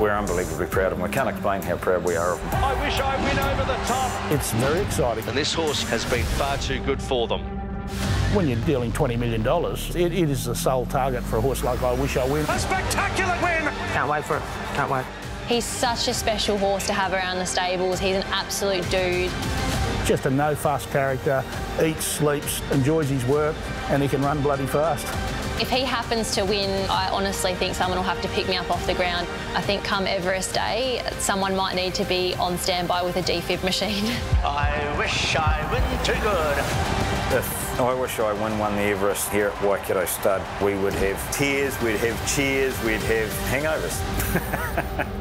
we're unbelievably proud of him. We can't explain how proud we are of him. I wish I win over the top. It's very exciting. And this horse has been far too good for them. When you're dealing $20 million, it, it is the sole target for a horse like I Wish I Win. A spectacular win! Can't wait for it. Can't wait. He's such a special horse to have around the stables. He's an absolute dude. Just a no-fuss character, eats, sleeps, enjoys his work, and he can run bloody fast. If he happens to win, I honestly think someone will have to pick me up off the ground. I think come Everest Day, someone might need to be on standby with a defib machine. I wish I win too good. If I Wish I Win won the Everest here at Waikato Stud, we would have tears, we'd have cheers, we'd have hangovers.